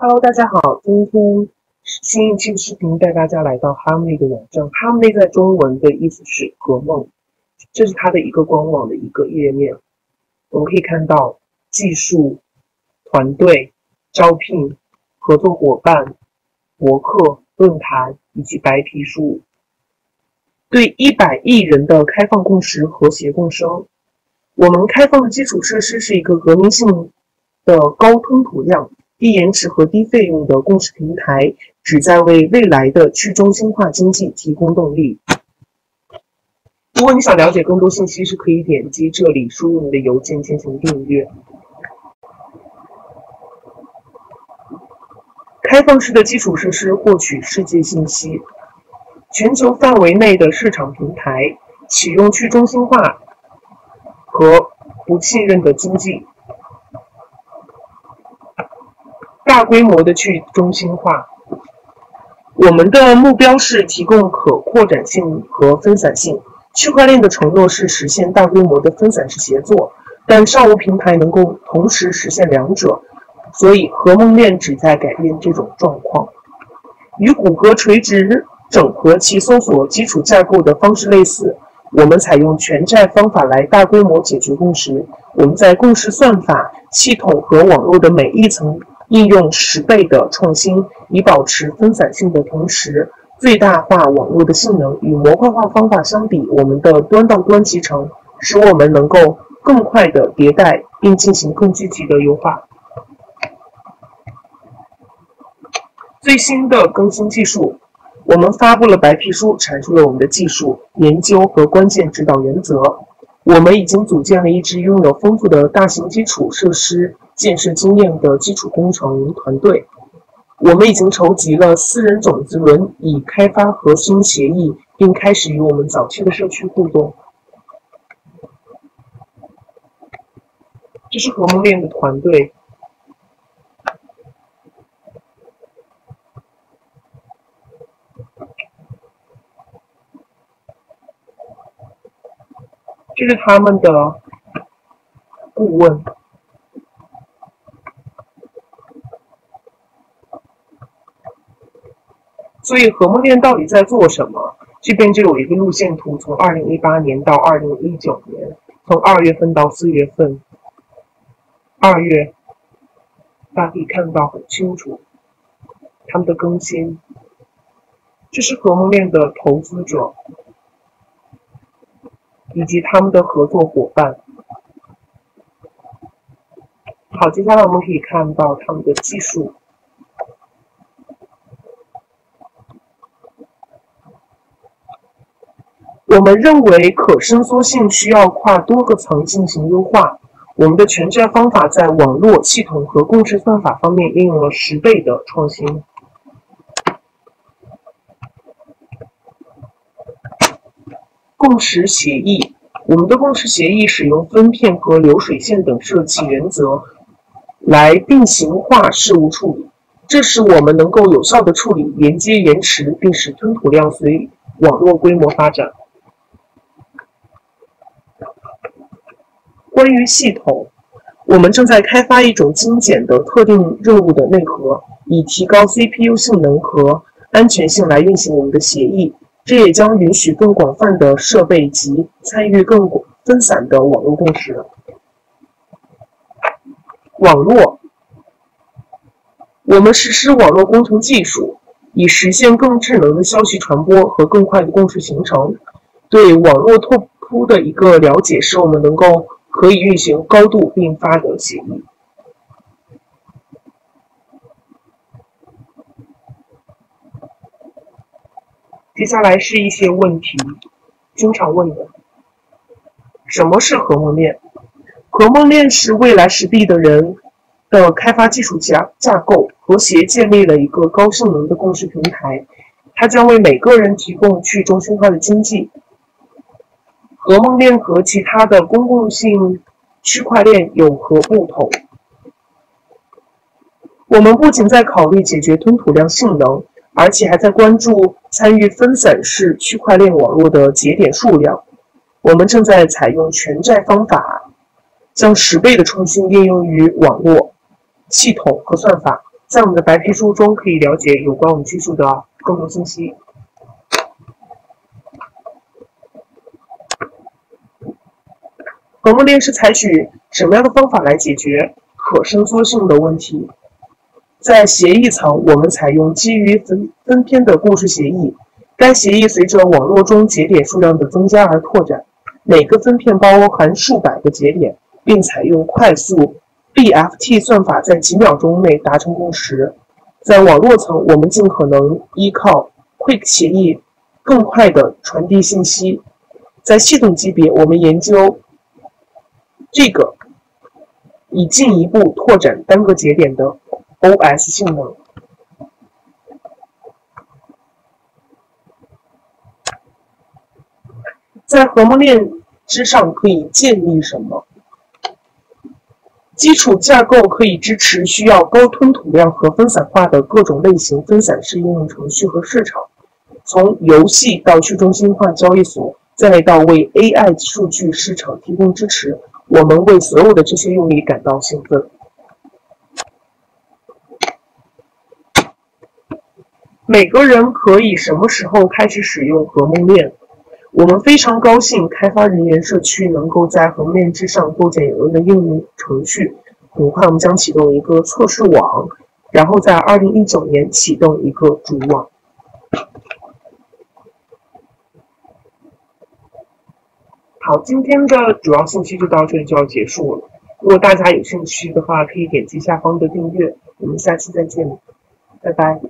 Hello，大家好，今天新一期的视频带大家来到 Harmony 的网站。Harmony 在中文的意思是和梦，这是它的一个官网的一个页面。我们可以看到技术、团队、招聘、合作伙伴、博客、论坛以及白皮书，对一百亿人的开放共识，和谐共生。我们开放的基础设施是一个革命性的高吞吐量。低延迟和低费用的共识平台，旨在为未来的去中心化经济提供动力。如果你想了解更多信息，是可以点击这里，输入你的邮件进行订阅。开放式的基础设施获取世界信息，全球范围内的市场平台启用去中心化和不信任的经济。大规模的去中心化，我们的目标是提供可扩展性和分散性。区块链的承诺是实现大规模的分散式协作，但尚无平台能够同时实现两者。所以，核梦链旨在改变这种状况。与谷歌垂直整合其搜索基础架构的方式类似，我们采用全债方法来大规模解决共识。我们在共识算法、系统和网络的每一层。应用十倍的创新，以保持分散性的同时，最大化网络的性能。与模块化方法相比，我们的端到端集成使我们能够更快的迭代，并进行更积极的优化。最新的更新技术，我们发布了白皮书，阐述了我们的技术研究和关键指导原则。我们已经组建了一支拥有丰富的大型基础设施。建设经验的基础工程团队，我们已经筹集了私人种子轮，以开发核心协议，并开始与我们早期的社区互动。这是和梦链的团队，这是他们的顾问。所以，和梦链到底在做什么？这边就有一个路线图，从二零一八年到二零一九年，从二月份到四月份。二月，大家可以看到很清楚他们的更新。这是和梦链的投资者以及他们的合作伙伴。好，接下来我们可以看到他们的技术。我们认为可伸缩性需要跨多个层进行优化。我们的全站方法在网络系统和共识算法方面应用了十倍的创新。共识协议，我们的共识协议使用分片和流水线等设计原则来并行化事务处理，这使我们能够有效的处理连接延迟，并使吞吐量随网络规模发展。关于系统，我们正在开发一种精简的特定任务的内核，以提高 CPU 性能和安全性来运行我们的协议。这也将允许更广泛的设备及参与更分散的网络共识。网络，我们实施网络工程技术，以实现更智能的消息传播和更快的共识形成。对网络拓扑的一个了解，使我们能够。可以运行高度并发的协议。接下来是一些问题，经常问的：什么是核梦链？核梦链是未来十 B 的人的开发技术架架构，和谐建立了一个高性能的共识平台，它将为每个人提供去中心化的经济。核梦链和其他的公共性区块链有何不同？我们不仅在考虑解决吞吐量性能，而且还在关注参与分散式区块链网络的节点数量。我们正在采用全债方法，将十倍的创新应用于网络系统和算法。在我们的白皮书中可以了解有关我们技术的更多信息。和睦链是采取什么样的方法来解决可伸缩性的问题？在协议层，我们采用基于分分篇的故事协议。该协议随着网络中节点数量的增加而拓展，每个分片包含数百个节点，并采用快速 BFT 算法，在几秒钟内达成共识。在网络层，我们尽可能依靠 Quick 协议更快地传递信息。在系统级别，我们研究这个，以进一步拓展单个节点的 OS 性能。在核膜链之上可以建立什么？基础架构可以支持需要高吞吐量和分散化的各种类型分散式应用程序和市场，从游戏到去中心化交易所，再到为 AI 数据市场提供支持。我们为所有的这些用例感到兴奋。每个人可以什么时候开始使用和睦链？我们非常高兴，开发人员社区能够在和睦链之上构建有用的应用程序。很快，我们将启动一个测试网，然后在二零一九年启动一个主网。好，今天的主要信息就到这里就要结束了。如果大家有兴趣的话，可以点击下方的订阅。我们下期再见，拜拜。